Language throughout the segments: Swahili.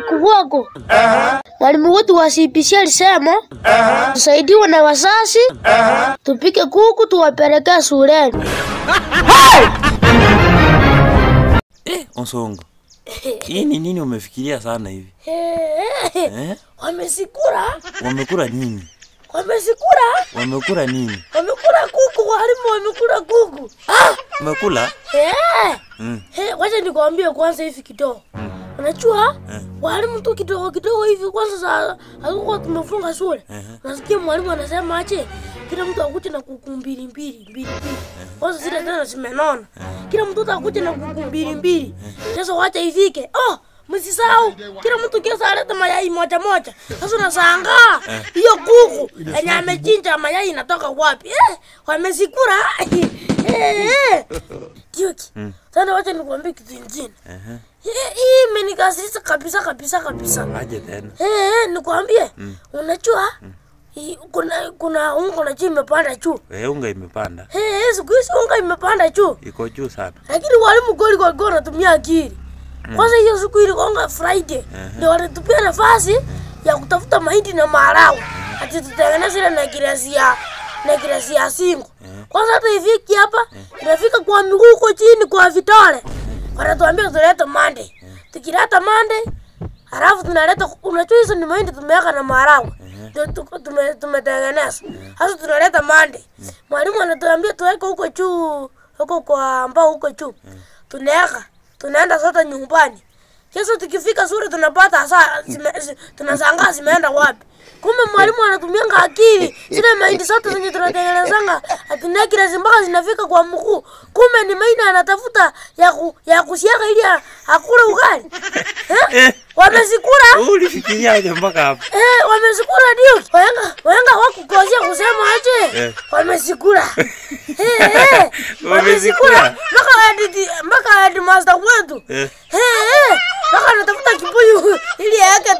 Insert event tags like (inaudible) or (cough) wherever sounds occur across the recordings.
kubwako. Mwalimu wetu wa CPC alisema tusaidiwe na wazazi, tupike kuku tuwapelekee shuleni. (laughs) Eh, Onsongo. Hii ni nini umefikiria sana hivi? Eh? Wamesikura, Wamekula nini? wamesikura, Wamekula nini? wamekula kuku, walimu wamekula kuku. Ah! Umekula? Eh! Mm. Eh, wacha nikwambie kwanza hivi kidogo. Unajua? Eh. Walimu tu kidogo kidogo hivi kwanza za alikuwa tumefunga shule. Eh. Nasikia mwalimu anasema aje kila mtu akuje na kuku mbili mbili mbili mbili. Kwanza zile tena zimenona. Kila mtu akuje na kuku mbili mbili. Sasa wacha ifike. Oh, msisahau kila mtu kesa alete mayai moja moja. Sasa unashangaa hiyo kuku yenye amechinja mayai inatoka wapi? Eh, wamesikura. (laughs) Eh. Tioki. Wacha nikuambie kitu kingine. Hii imenikasirisha kabisa kabisa kabisa. Aje tena. Eh, nikuambie, nikwambie. Unajua? Kuna kuna unga na juu imepanda juu. Eh, unga imepanda. Eh, siku hizi unga imepanda juu. Iko juu sana. Lakini walimu goli kwa goli wanatumia akili. Kwanza hiyo siku ilikuwa Friday. Ndio walitupia nafasi ya kutafuta mahindi na maharagwe. Ati tutengeneze ile na kirasi ya na kirasi ya singo. Kwanza hata ifiki hapa inafika kwa miguu huko chini kwa vitole. Wanatuambia tulete mande. Tukileta mande, halafu tunaleta unajua hizo ni mahindi tumeweka na maharagwe. Tume- tumetengeneza. Sasa tunaleta mande. Mwalimu anatuambia tuweke huko juu huko kwa mbao huko juu. Tunaweka tunaenda sote nyumbani. Kesho tukifika shule tunapata hasara, tunashangaa zimeenda wapi. Kumbe mwalimu anatumianga akili. Zile mahindi zote zenye tunatengenezanga atinekile mpaka zinafika kwa mkuu. Kumbe ni mahindi anatafuta ya ku, ya kusiaga ili akule ugali. (laughs) Eh? Wamezikula? Ulifikiria aje mpaka hapo? (laughs) Eh, wamezikula ndio. Wahenga wahenga hawakukosea kusema aje. Eh. Wamezikula. (laughs) Eh, eh. Wamezikula. Mpaka hadi mpaka hadi master wetu. Eh. Eh, eh. Mpaka anatafuta kibuyu ili yake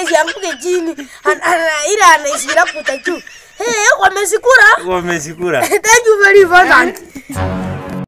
ili ziambuke jini ila chini. An- ana- Ili anaishira kuta juu. Hey, wamezikura wamezikura. (laughs) Thank you very much.